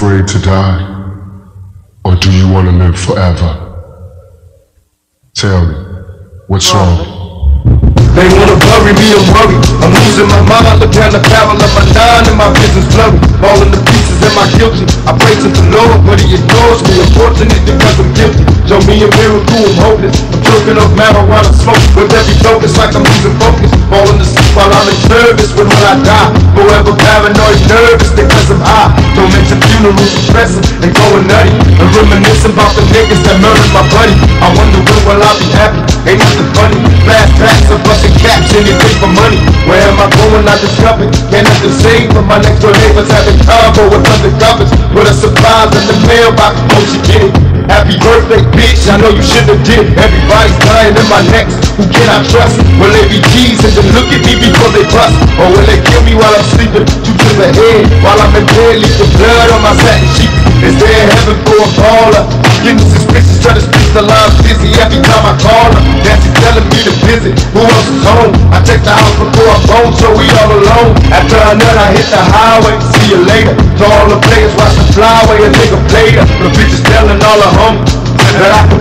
afraid to die? Or do you want to live forever? Tell me, what's wrong? They wanna bury me I'm worried. I'm losing my mind, I look down the barrel of my nine And my vision's blurry, falling to pieces, am I guilty? I pray to the Lord, but he ignores me Unfortunate because I'm guilty Show me a miracle, I'm hopeless I'm choking off marijuana smoke With every focus like I'm losing focus Falling asleep while I'm in service When will I die? Funerals, depressing and going nutty And reminiscing about the niggas that murdered my buddy. I wonder when will I be happy? Ain't nothing funny Fast Flashbacks of busting caps, anything for money. Where am I going? I discovered Can't nothing say but my next door neighbors having combo with undercovers With a surprise in the mailbox, oh she get it. Happy birthday, bitch, I know you should've did Everybody's dying in my next, who can I trust? Will they be G's and then look at me before they bust? Or will they kill me while I'm sleeping, two to the head While I'm in bed, leave the the lines busy every time I call her Nancy telling me to visit, who else is home? I check the house before I'm home, so we all alone. After a nut, I hit the highway, see you later. To all the players, watch the flyway, a nigga played her The bitches telling all her homies that I can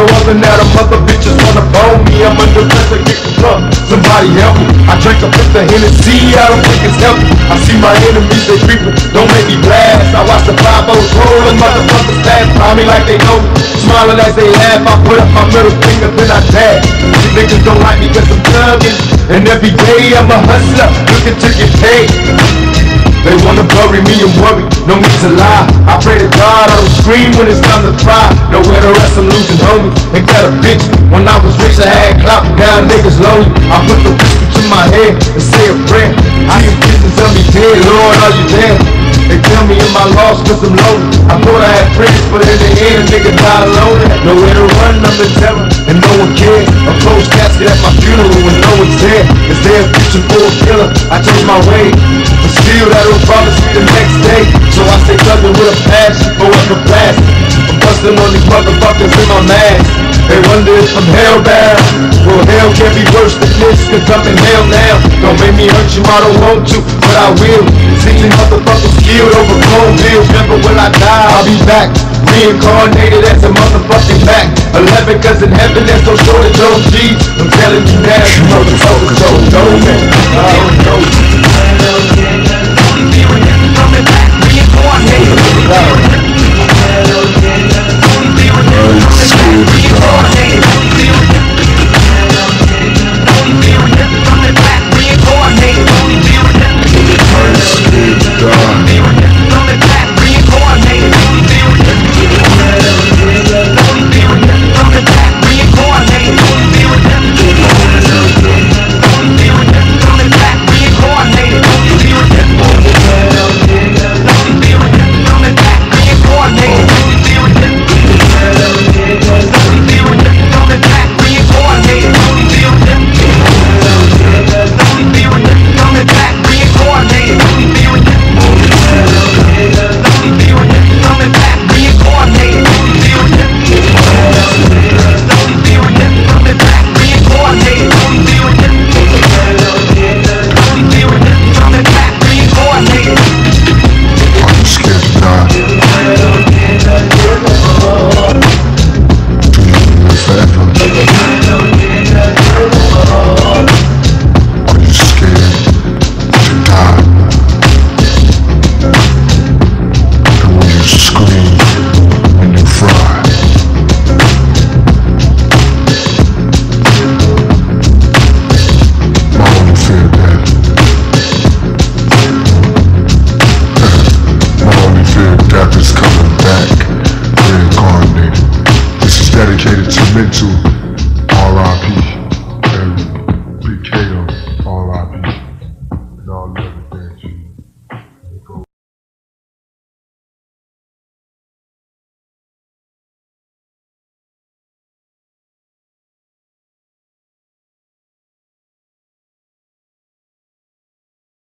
no other now the mother bitches wanna bone me. I'm under pressure, get the plug, somebody help me. I drink a fifth of Hennessy, I don't think it's healthy. I see my enemies, they creeping, don't make me blast. I watch the 5 roll and motherfuckers pass by me like they know me. Smiling as they laugh, I put up my middle finger, then I dab These niggas don't like me cause I'm thugging And every day I'm a hustler, looking to get paid they wanna bury me and worry, no need to lie. I pray to God I don't scream when it's time to cry. Nowhere to rest, I'm losing homies. Ain't got a bitch? When I was rich I had clout, now niggas lonely. I put the whiskey to my head and say a prayer. I see visions of me dead, Lord are you there? They tell me in my loss cause I'm lonely? I thought I had friends, but in the end nigga died alone. Nowhere to run, I'm in terror, and no one cares. A closed casket at my funeral when no one's there. Is there a future for a killer? I change my way But still that don't promise me the next day. So I stay thugging with a passion, forever blasting I'm busting on these motherfuckers in my mask. They wonder if I'm hellbound. Well hell can't be worse than this Cause I'm in hell now. Don't make me hurt you, I don't want to But I will. These motherfuckers killed over cold bills. Never will I die, I'll be back Reincarnated as a motherfucking back. Eleven cause in heaven there's no shortage of G's. I'm telling you now, you motherfuckers don't know me mental.